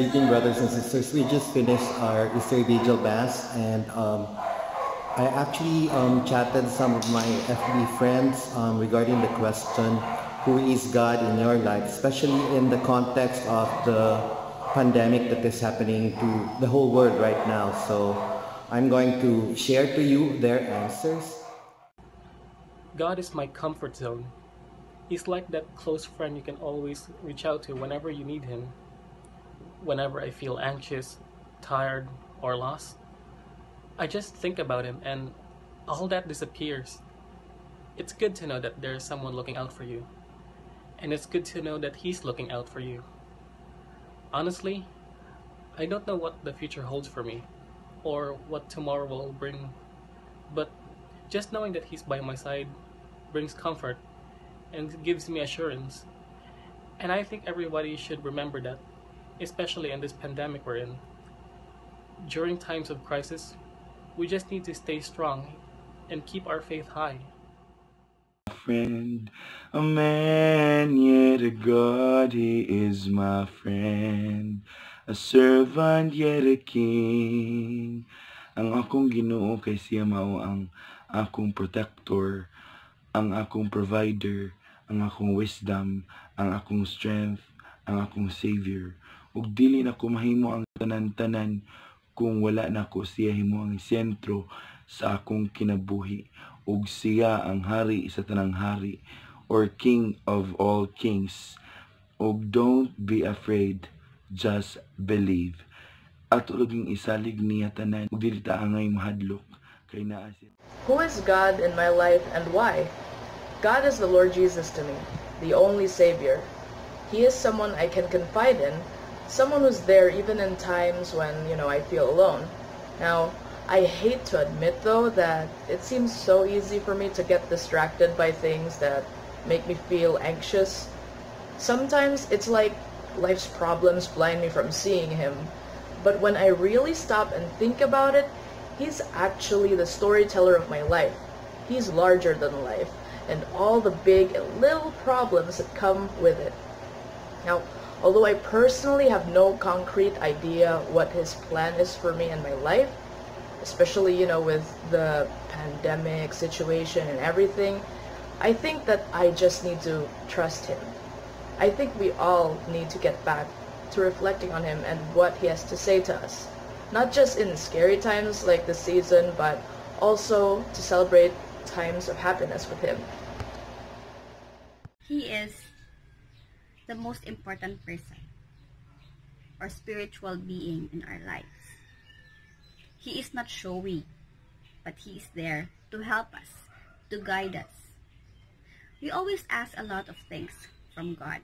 evening, brothers and sisters. We just finished our Easter Vigil Mass, and um, I actually um, chatted some of my FB friends um, regarding the question, who is God in your life, especially in the context of the pandemic that is happening to the whole world right now. So I'm going to share to you their answers. God is my comfort zone. He's like that close friend you can always reach out to whenever you need him. Whenever I feel anxious, tired, or lost, I just think about him and all that disappears. It's good to know that there's someone looking out for you. And it's good to know that he's looking out for you. Honestly, I don't know what the future holds for me or what tomorrow will bring, but just knowing that he's by my side brings comfort and gives me assurance. And I think everybody should remember that, especially in this pandemic we're in. During times of crisis, we just need to stay strong and keep our faith high. friend, a man yet a God, he is my friend, a servant yet a king. Ang akong ginoo kay siya mao ang akong protector, ang akong provider, ang akong wisdom, ang akong strength, ang akong savior. Ug dili na ko mahimo ang tanan-tanan kung wala na ko siya himo ang sentro sa akong kinabuhi. Ug siya ang hari sa tanang hari or king of all kings. Ug don't be afraid just believe. Ato laging isalig niya tanan ug dili ta angay mahadlok. Kay naa siya. Who is God in my life and why? God is the Lord Jesus to me, the only Savior. He is someone I can confide in, someone who's there even in times when, you know, I feel alone. Now, I hate to admit though that it seems so easy for me to get distracted by things that make me feel anxious. Sometimes it's like life's problems blind me from seeing him. But when I really stop and think about it, he's actually the storyteller of my life. He's larger than life and all the big and little problems that come with it. Now, although I personally have no concrete idea what his plan is for me and my life, especially, you know, with the pandemic situation and everything, I think that I just need to trust him. I think we all need to get back to reflecting on him and what he has to say to us. Not just in scary times like this season, but also to celebrate times of happiness with him. He is the most important person or spiritual being in our lives. He is not showy, but He is there to help us, to guide us. We always ask a lot of things from God.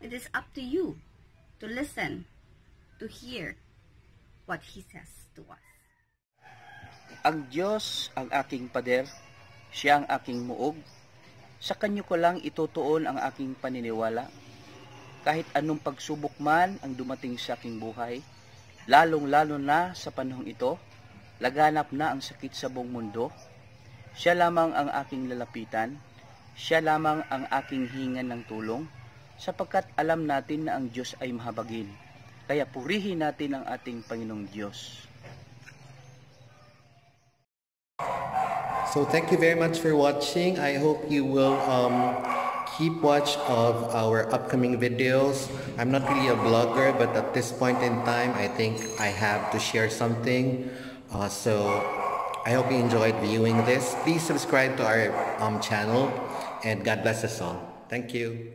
It is up to you to listen, to hear what He says to us. Ang Diyos ang aking pader, siya ang aking muog. Sa kanyo ko lang itutuon ang aking paniniwala. Kahit anong pagsubok man ang dumating sa aking buhay, lalong-lalo na sa panahong ito, laganap na ang sakit sa buong mundo. Siya lamang ang aking lalapitan, siya lamang ang aking hingan ng tulong, sapagkat alam natin na ang Diyos ay mahabagin. Kaya purihin natin ang ating Panginoong Diyos. So thank you very much for watching. I hope you will um, keep watch of our upcoming videos. I'm not really a blogger, but at this point in time, I think I have to share something. Uh, so I hope you enjoyed viewing this. Please subscribe to our um, channel and God bless us all. Thank you.